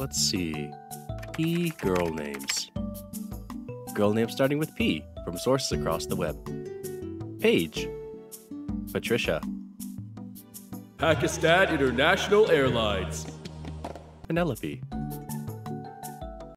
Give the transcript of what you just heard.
let's see. P girl names. Girl names starting with P from sources across the web. Paige. Patricia. Pakistan International Airlines. Penelope.